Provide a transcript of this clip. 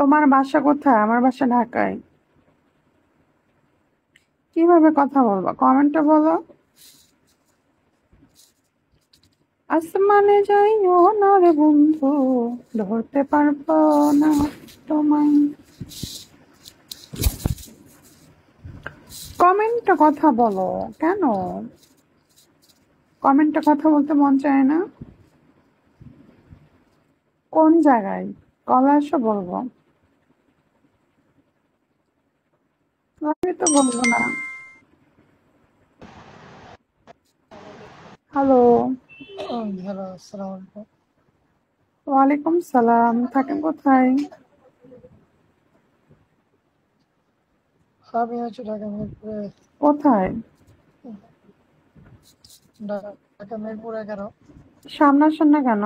তোমার বাসা কোথায়? আমার বাসা ঢাকায়। কীভাবে কথা বলব? কমেন্টে বলো। আসমানে যাইও না রে বন্ধু, ধরতে পারব না তোমায়। কমেন্টে কথা বলো, কেন? কমেন্টে কথা বলতে মন চায় না? কোন জায়গায়? কলা এসে বলব। আমি তো বলব না। হ্যালো হ্যালো আসসালামু আলাইকুম। ওয়ালাইকুম সালাম থাকেন কোথায়? আমি হচ্ছে ঢাকা মিরপুরে। কোথায়? ঢাকা মিরপুর এগারো। সামনে আসেন না কেন?